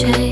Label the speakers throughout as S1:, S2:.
S1: change.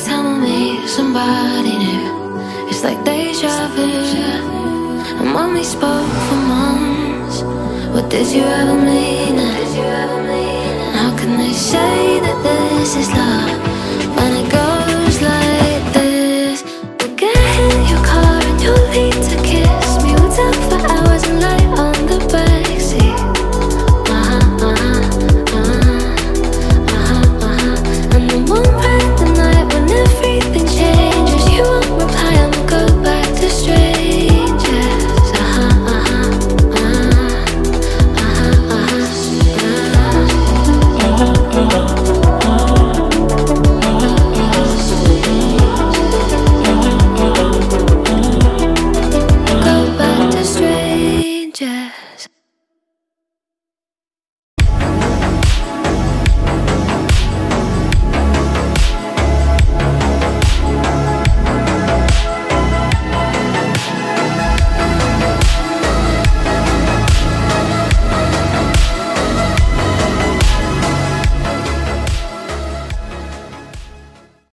S1: Every time I meet somebody new, it's like deja vu. I'm only spoke for months. What did you ever mean? And How can they say that this is love when it goes?